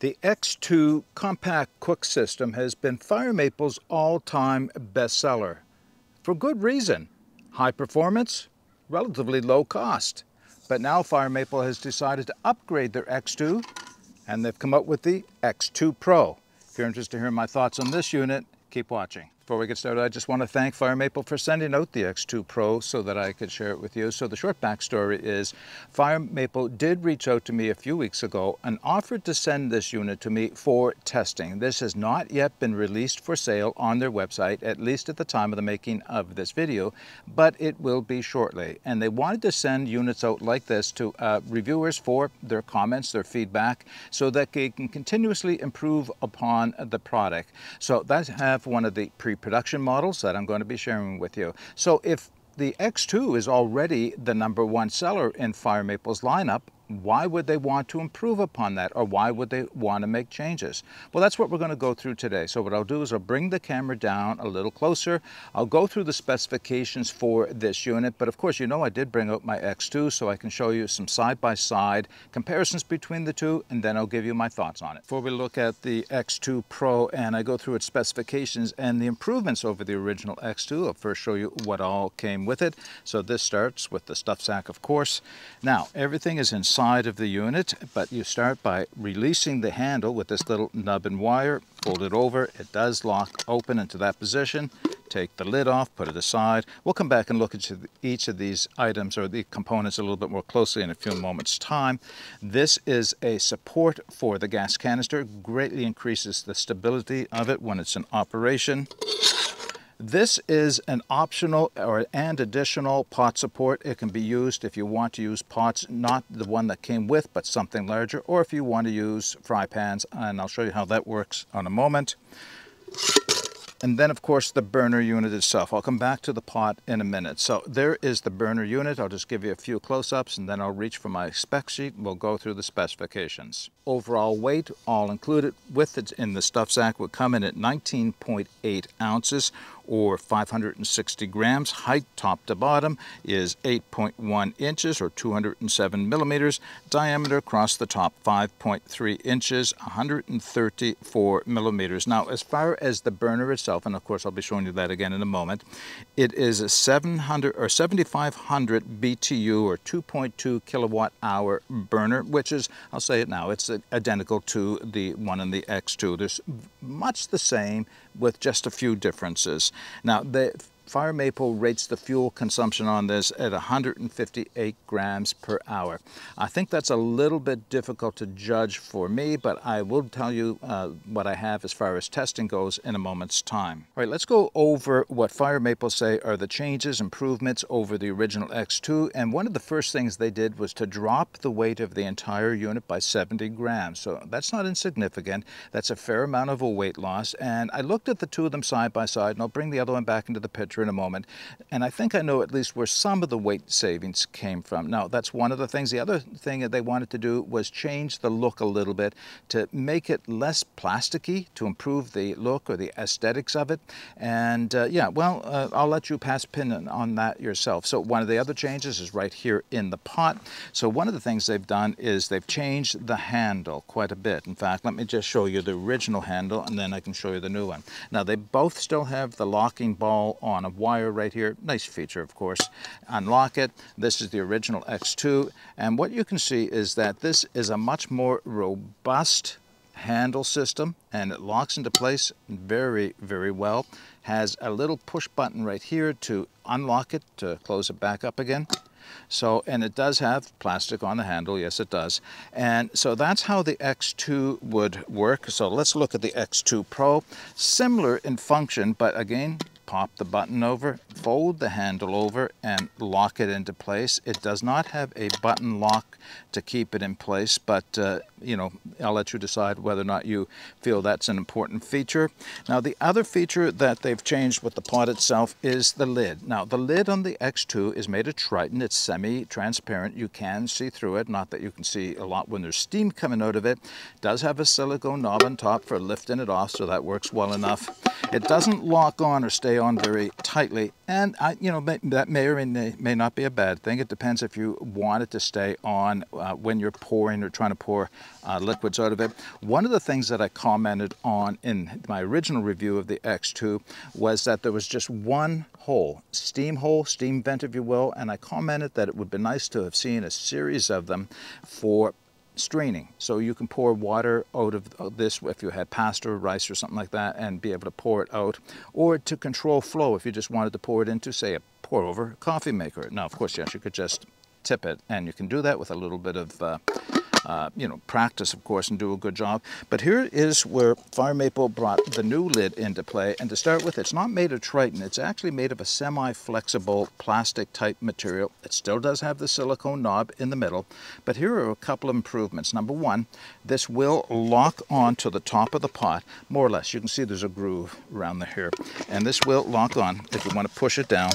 The X2 Compact Cook System has been Fire Maple's all-time bestseller. For good reason. High performance, relatively low cost. But now Fire Maple has decided to upgrade their X2 and they've come up with the X2 Pro. If you're interested in hearing my thoughts on this unit, keep watching. Before we get started, I just want to thank Fire Maple for sending out the X2 Pro so that I could share it with you. So the short backstory is Fire Maple did reach out to me a few weeks ago and offered to send this unit to me for testing. This has not yet been released for sale on their website, at least at the time of the making of this video, but it will be shortly. And they wanted to send units out like this to uh, reviewers for their comments, their feedback, so that they can continuously improve upon the product. So that's have one of the pre production models that I'm going to be sharing with you. So if the X2 is already the number one seller in Fire Maple's lineup, why would they want to improve upon that or why would they want to make changes? Well, that's what we're going to go through today. So what I'll do is I'll bring the camera down a little closer. I'll go through the specifications for this unit, but of course, you know I did bring out my X2 so I can show you some side-by-side -side comparisons between the two, and then I'll give you my thoughts on it. Before we look at the X2 Pro and I go through its specifications and the improvements over the original X2, I'll first show you what all came with it. So this starts with the stuff sack, of course. Now, everything is inside side of the unit, but you start by releasing the handle with this little nub and wire, fold it over, it does lock open into that position, take the lid off, put it aside. We'll come back and look at each of these items or the components a little bit more closely in a few moments time. This is a support for the gas canister, greatly increases the stability of it when it's in operation. This is an optional or and additional pot support. It can be used if you want to use pots, not the one that came with, but something larger, or if you want to use fry pans, and I'll show you how that works in a moment. And then, of course, the burner unit itself. I'll come back to the pot in a minute. So there is the burner unit. I'll just give you a few close-ups, and then I'll reach for my spec sheet, we'll go through the specifications. Overall weight, all included with it in the stuff sack, would come in at 19.8 ounces, or 560 grams. Height top to bottom is 8.1 inches or 207 millimeters. Diameter across the top 5.3 inches, 134 millimeters. Now as far as the burner itself, and of course I'll be showing you that again in a moment, it is a 700 or 7500 BTU or 2.2 kilowatt hour burner, which is, I'll say it now, it's identical to the one in the X2. There's much the same with just a few differences. Now, the Fire Maple rates the fuel consumption on this at 158 grams per hour. I think that's a little bit difficult to judge for me, but I will tell you uh, what I have as far as testing goes in a moment's time. All right, let's go over what Fire Maple say are the changes, improvements over the original X2. And one of the first things they did was to drop the weight of the entire unit by 70 grams. So that's not insignificant. That's a fair amount of a weight loss. And I looked at the two of them side by side, and I'll bring the other one back into the picture in a moment. And I think I know at least where some of the weight savings came from. Now, that's one of the things. The other thing that they wanted to do was change the look a little bit to make it less plasticky, to improve the look or the aesthetics of it. And uh, yeah, well, uh, I'll let you pass pin on that yourself. So one of the other changes is right here in the pot. So one of the things they've done is they've changed the handle quite a bit. In fact, let me just show you the original handle and then I can show you the new one. Now, they both still have the locking ball on a wire right here. Nice feature, of course. Unlock it. This is the original X2. And what you can see is that this is a much more robust handle system and it locks into place very, very well. Has a little push button right here to unlock it, to close it back up again. So, and it does have plastic on the handle, yes it does. And so that's how the X2 would work. So let's look at the X2 Pro. Similar in function, but again, pop the button over, fold the handle over and lock it into place. It does not have a button lock to keep it in place, but uh, you know, I'll let you decide whether or not you feel that's an important feature. Now the other feature that they've changed with the pot itself is the lid. Now the lid on the X2 is made of Tritan. It's semi-transparent. You can see through it, not that you can see a lot when there's steam coming out of it. it does have a silicone knob on top for lifting it off, so that works well enough. It doesn't lock on or stay on very tightly. And, I, you know, that may or may, may not be a bad thing. It depends if you want it to stay on uh, when you're pouring or trying to pour uh, liquids out of it. One of the things that I commented on in my original review of the X2 was that there was just one hole, steam hole, steam vent if you will, and I commented that it would be nice to have seen a series of them for straining. So you can pour water out of this if you had pasta or rice or something like that and be able to pour it out. Or to control flow if you just wanted to pour it into, say, a pour over coffee maker. Now, of course, yes, you could just tip it and you can do that with a little bit of uh, uh, you know, practice, of course, and do a good job. But here is where Fire Maple brought the new lid into play. And to start with, it's not made of Tritan. It's actually made of a semi-flexible plastic type material. It still does have the silicone knob in the middle. But here are a couple of improvements. Number one, this will lock on to the top of the pot, more or less. You can see there's a groove around the here. And this will lock on if you want to push it down.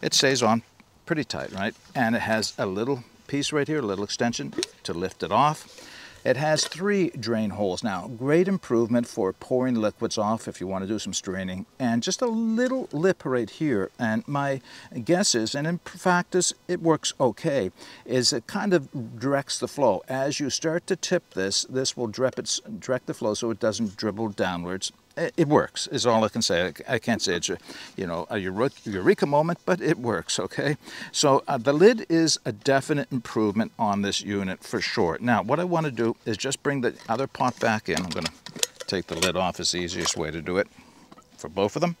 It stays on pretty tight, right? And it has a little piece right here, a little extension to lift it off. It has three drain holes now. Great improvement for pouring liquids off if you want to do some straining. And just a little lip right here. And my guess is, and in practice it works okay, is it kind of directs the flow. As you start to tip this, this will direct, its, direct the flow so it doesn't dribble downwards it works is all I can say. I can't say it's a, you know, a eureka moment, but it works, okay? So uh, the lid is a definite improvement on this unit for sure. Now, what I want to do is just bring the other pot back in. I'm going to take the lid off is the easiest way to do it for both of them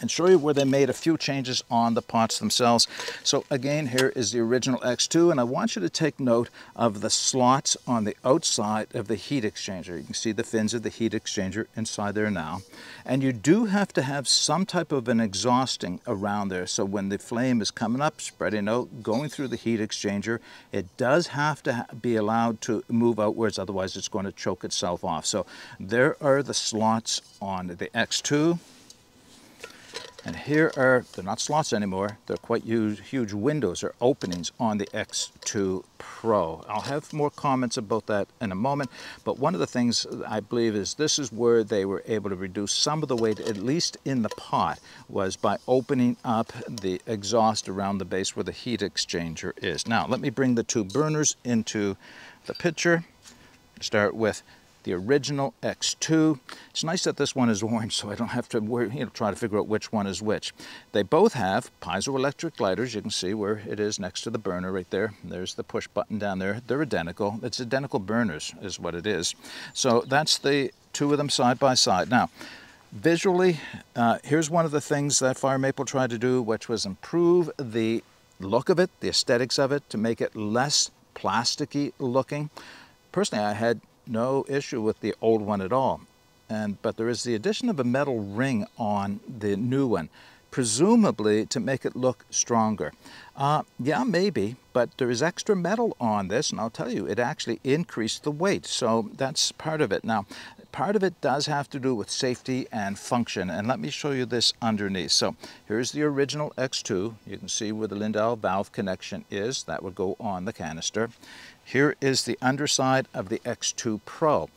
and show you where they made a few changes on the pots themselves. So again, here is the original X2, and I want you to take note of the slots on the outside of the heat exchanger. You can see the fins of the heat exchanger inside there now. And you do have to have some type of an exhausting around there, so when the flame is coming up, spreading out, going through the heat exchanger, it does have to be allowed to move outwards, otherwise it's going to choke itself off. So there are the slots on the X2, and here are, they're not slots anymore, they're quite huge, huge windows or openings on the X2 Pro. I'll have more comments about that in a moment, but one of the things I believe is this is where they were able to reduce some of the weight, at least in the pot, was by opening up the exhaust around the base where the heat exchanger is. Now, let me bring the two burners into the picture. Start with the original X2. It's nice that this one is orange so I don't have to worry, you know, try to figure out which one is which. They both have piezoelectric lighters. You can see where it is next to the burner right there. There's the push button down there. They're identical. It's identical burners is what it is. So that's the two of them side by side. Now, visually, uh, here's one of the things that Fire Maple tried to do, which was improve the look of it, the aesthetics of it, to make it less plasticky looking. Personally, I had no issue with the old one at all. And, but there is the addition of a metal ring on the new one, presumably to make it look stronger. Uh, yeah, maybe, but there is extra metal on this, and I'll tell you, it actually increased the weight, so that's part of it. Now, part of it does have to do with safety and function, and let me show you this underneath. So here's the original X2. You can see where the Lindal valve connection is. That would go on the canister. Here is the underside of the X2 Pro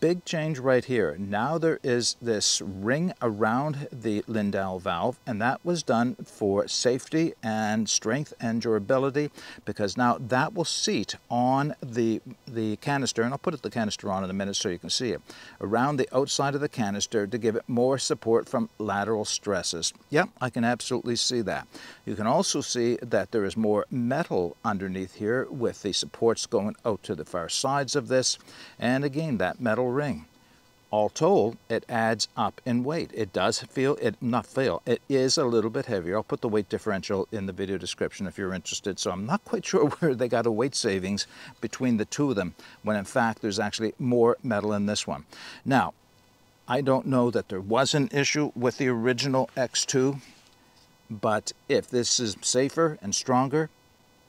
big change right here. Now there is this ring around the Lindal valve and that was done for safety and strength and durability because now that will seat on the, the canister and I'll put the canister on in a minute so you can see it around the outside of the canister to give it more support from lateral stresses. Yep, I can absolutely see that. You can also see that there is more metal underneath here with the supports going out to the far sides of this and again that metal metal ring. All told, it adds up in weight. It does feel, it not feel, it is a little bit heavier. I'll put the weight differential in the video description if you're interested. So I'm not quite sure where they got a weight savings between the two of them, when in fact there's actually more metal in this one. Now, I don't know that there was an issue with the original X2, but if this is safer and stronger,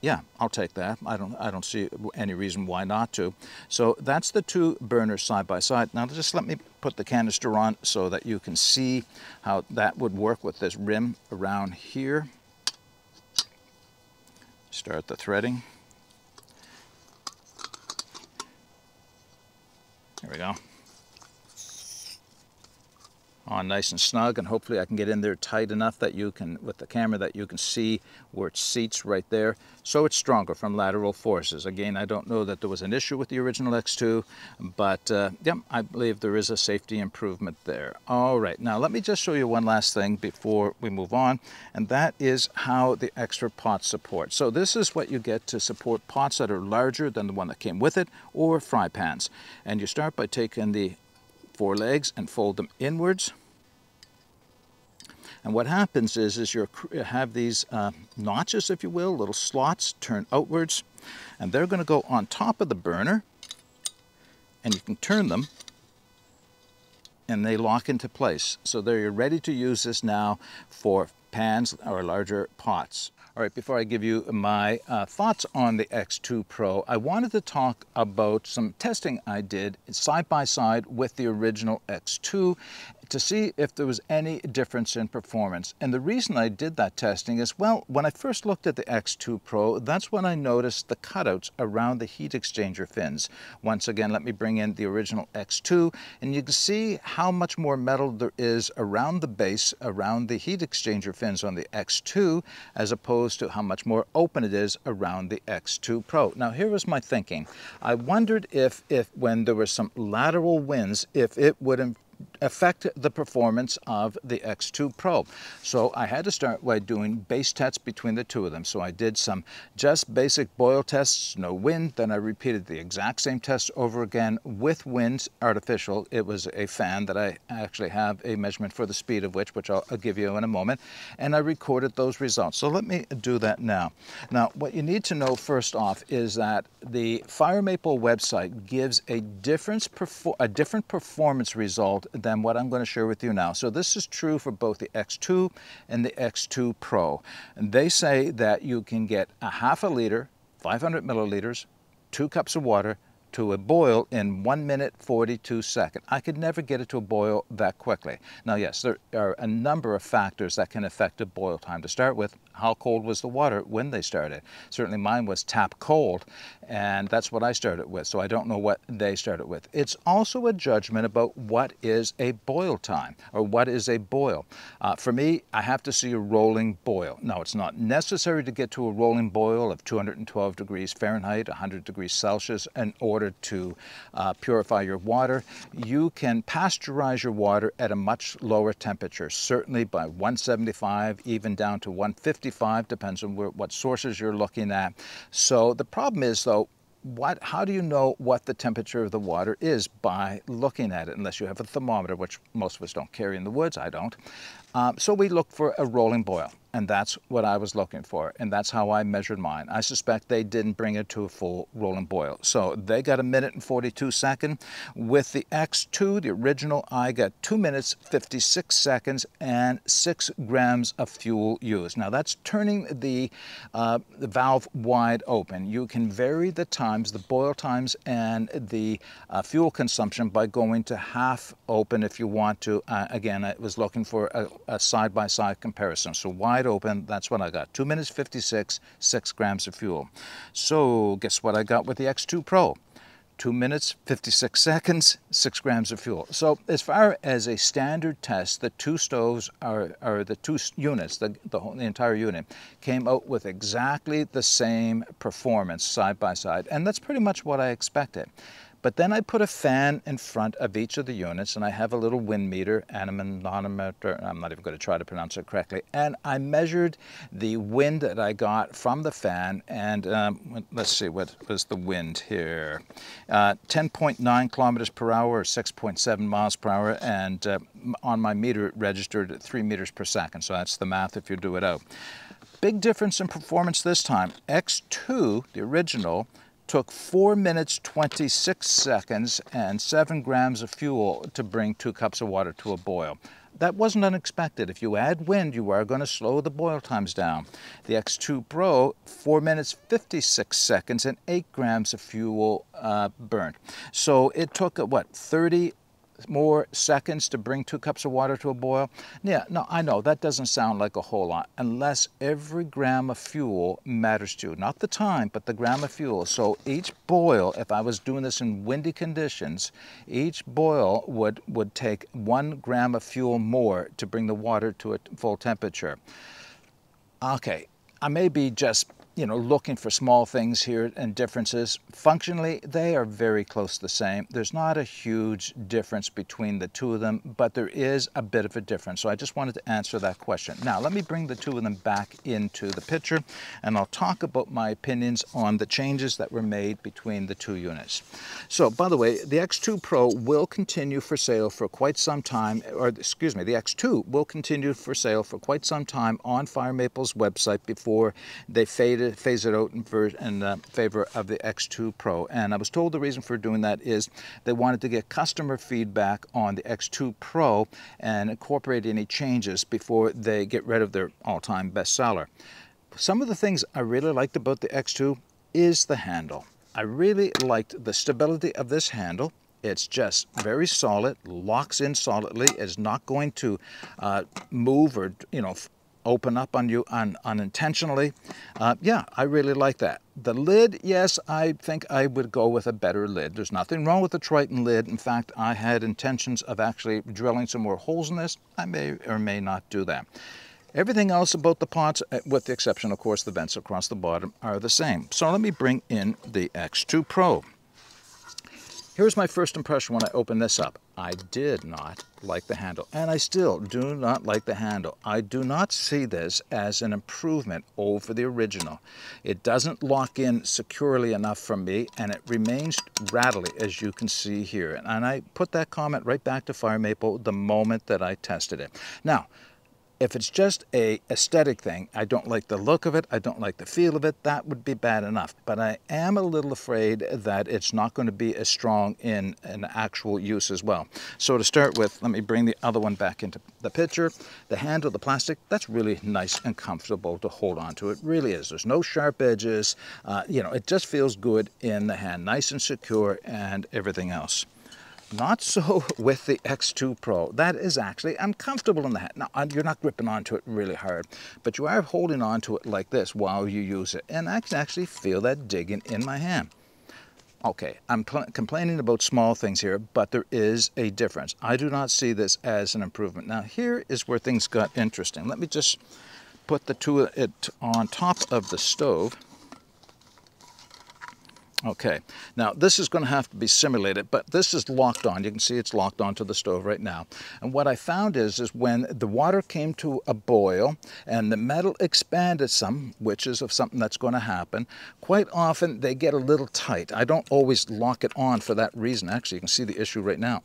yeah, I'll take that. I don't, I don't see any reason why not to. So that's the two burners side by side. Now just let me put the canister on so that you can see how that would work with this rim around here. Start the threading. There we go. On nice and snug and hopefully I can get in there tight enough that you can, with the camera, that you can see where it seats right there. So it's stronger from lateral forces. Again, I don't know that there was an issue with the original X2, but uh, yeah, I believe there is a safety improvement there. All right, now let me just show you one last thing before we move on, and that is how the extra pot support. So this is what you get to support pots that are larger than the one that came with it, or fry pans. And you start by taking the four legs and fold them inwards. And what happens is, is you have these uh, notches, if you will, little slots turn outwards, and they're going to go on top of the burner, and you can turn them, and they lock into place. So there you're ready to use this now for pans or larger pots. All right, before I give you my uh, thoughts on the X2 Pro, I wanted to talk about some testing I did side by side with the original X2 to see if there was any difference in performance. And the reason I did that testing is, well, when I first looked at the X2 Pro, that's when I noticed the cutouts around the heat exchanger fins. Once again, let me bring in the original X2, and you can see how much more metal there is around the base, around the heat exchanger fins on the X2, as opposed to how much more open it is around the X2 Pro. Now, here was my thinking. I wondered if, if when there were some lateral winds, if it would affect the performance of the X2 Pro. So I had to start by doing base tests between the two of them. So I did some just basic boil tests, no wind. Then I repeated the exact same test over again with wind artificial. It was a fan that I actually have a measurement for the speed of which, which I'll, I'll give you in a moment. And I recorded those results. So let me do that now. Now, what you need to know first off is that the Fire Maple website gives a, difference, a different performance result than what I'm going to share with you now. So this is true for both the X2 and the X2 Pro. And they say that you can get a half a liter, 500 milliliters, two cups of water, to a boil in 1 minute 42 seconds. I could never get it to a boil that quickly. Now yes, there are a number of factors that can affect a boil time. To start with, how cold was the water when they started? Certainly mine was tap cold, and that's what I started with, so I don't know what they started with. It's also a judgment about what is a boil time, or what is a boil. Uh, for me, I have to see a rolling boil. Now, it's not necessary to get to a rolling boil of 212 degrees Fahrenheit, 100 degrees Celsius, in order to uh, purify your water. You can pasteurize your water at a much lower temperature, certainly by 175, even down to 150 55, depends on where, what sources you're looking at. So the problem is though, what, how do you know what the temperature of the water is by looking at it, unless you have a thermometer, which most of us don't carry in the woods, I don't. Um, so we look for a rolling boil. And that's what I was looking for. And that's how I measured mine. I suspect they didn't bring it to a full rolling boil. So they got a minute and 42 second. With the X2, the original, I got two minutes, 56 seconds and six grams of fuel used. Now that's turning the, uh, the valve wide open. You can vary the times, the boil times and the uh, fuel consumption by going to half open if you want to. Uh, again, I was looking for a side-by-side -side comparison. So wide wide open. That's what I got. 2 minutes 56, 6 grams of fuel. So guess what I got with the X2 Pro? 2 minutes 56 seconds, 6 grams of fuel. So as far as a standard test, the two stoves are, are the two units, the, the, whole, the entire unit, came out with exactly the same performance side by side. And that's pretty much what I expected. But then I put a fan in front of each of the units and I have a little wind meter, anemometer, I'm not even going to try to pronounce it correctly, and I measured the wind that I got from the fan and um, let's see, what was the wind here? 10.9 uh, kilometers per hour or 6.7 miles per hour and uh, on my meter it registered at 3 meters per second, so that's the math if you do it out. Big difference in performance this time. X2, the original, took 4 minutes 26 seconds and 7 grams of fuel to bring 2 cups of water to a boil. That wasn't unexpected. If you add wind, you are going to slow the boil times down. The X2 Pro, 4 minutes 56 seconds and 8 grams of fuel uh, burnt. So it took, uh, what, 30 more seconds to bring two cups of water to a boil. Yeah, no, I know that doesn't sound like a whole lot unless every gram of fuel matters to you. Not the time, but the gram of fuel. So each boil, if I was doing this in windy conditions, each boil would, would take one gram of fuel more to bring the water to a full temperature. Okay, I may be just you know, looking for small things here and differences. Functionally, they are very close to the same. There's not a huge difference between the two of them, but there is a bit of a difference. So I just wanted to answer that question. Now, let me bring the two of them back into the picture, and I'll talk about my opinions on the changes that were made between the two units. So, by the way, the X2 Pro will continue for sale for quite some time, or excuse me, the X2 will continue for sale for quite some time on Fire Maple's website before they fade phase it out in, in uh, favor of the X2 Pro. And I was told the reason for doing that is they wanted to get customer feedback on the X2 Pro and incorporate any changes before they get rid of their all-time bestseller. Some of the things I really liked about the X2 is the handle. I really liked the stability of this handle. It's just very solid, locks in solidly, is not going to uh, move or you know open up on you un, unintentionally. Uh, yeah, I really like that. The lid, yes, I think I would go with a better lid. There's nothing wrong with the Tritan lid. In fact, I had intentions of actually drilling some more holes in this. I may or may not do that. Everything else about the pots, uh, with the exception, of course, the vents across the bottom, are the same. So let me bring in the X2 Pro. Here's my first impression when I open this up. I did not like the handle, and I still do not like the handle. I do not see this as an improvement over the original. It doesn't lock in securely enough for me, and it remains rattly, as you can see here. And I put that comment right back to Fire Maple the moment that I tested it. Now, if it's just a aesthetic thing, I don't like the look of it, I don't like the feel of it, that would be bad enough. But I am a little afraid that it's not going to be as strong in an actual use as well. So to start with, let me bring the other one back into the picture. The handle, the plastic, that's really nice and comfortable to hold on to. It really is. There's no sharp edges. Uh, you know, it just feels good in the hand, nice and secure and everything else. Not so with the X2 Pro. That is actually uncomfortable in the hand. Now, you're not gripping onto it really hard, but you are holding onto it like this while you use it. And I can actually feel that digging in my hand. Okay, I'm complaining about small things here, but there is a difference. I do not see this as an improvement. Now, here is where things got interesting. Let me just put the two it on top of the stove. Okay, now this is going to have to be simulated, but this is locked on. You can see it's locked onto the stove right now. And what I found is, is when the water came to a boil and the metal expanded some, which is of something that's going to happen, quite often they get a little tight. I don't always lock it on for that reason. Actually, you can see the issue right now.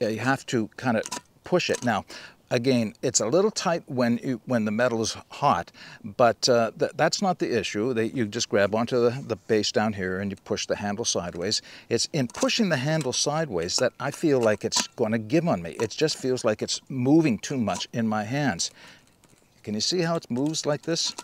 You have to kind of push it. Now, Again, it's a little tight when you, when the metal is hot, but uh, th that's not the issue. They, you just grab onto the, the base down here and you push the handle sideways. It's in pushing the handle sideways that I feel like it's going to give on me. It just feels like it's moving too much in my hands. Can you see how it moves like this?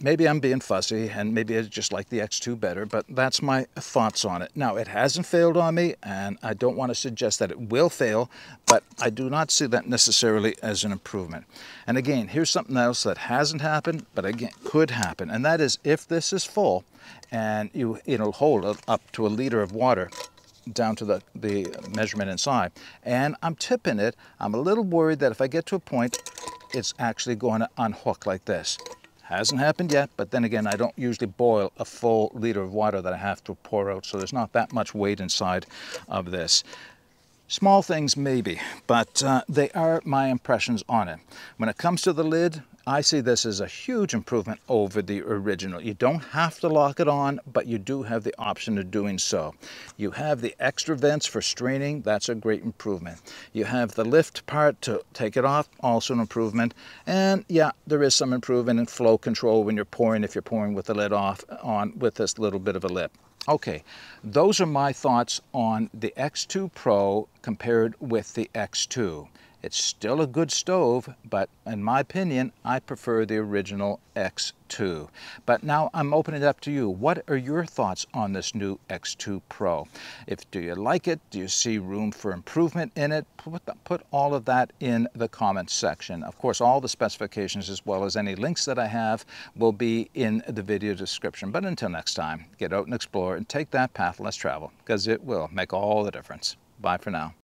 Maybe I'm being fussy and maybe I just like the X2 better, but that's my thoughts on it. Now, it hasn't failed on me, and I don't want to suggest that it will fail, but I do not see that necessarily as an improvement. And again, here's something else that hasn't happened, but again, could happen, and that is if this is full and you, it'll hold up to a liter of water, down to the, the measurement inside. And I'm tipping it. I'm a little worried that if I get to a point, it's actually going to unhook like this. Hasn't happened yet, but then again, I don't usually boil a full liter of water that I have to pour out, so there's not that much weight inside of this. Small things maybe, but uh, they are my impressions on it. When it comes to the lid, I see this as a huge improvement over the original. You don't have to lock it on, but you do have the option of doing so. You have the extra vents for straining, that's a great improvement. You have the lift part to take it off, also an improvement. And yeah, there is some improvement in flow control when you're pouring, if you're pouring with the lid off on with this little bit of a lip. Okay, those are my thoughts on the X2 Pro compared with the X2. It's still a good stove, but in my opinion, I prefer the original X2. But now I'm opening it up to you. What are your thoughts on this new X2 Pro? If Do you like it? Do you see room for improvement in it? Put, put all of that in the comments section. Of course, all the specifications as well as any links that I have will be in the video description. But until next time, get out and explore and take that path less traveled because it will make all the difference. Bye for now.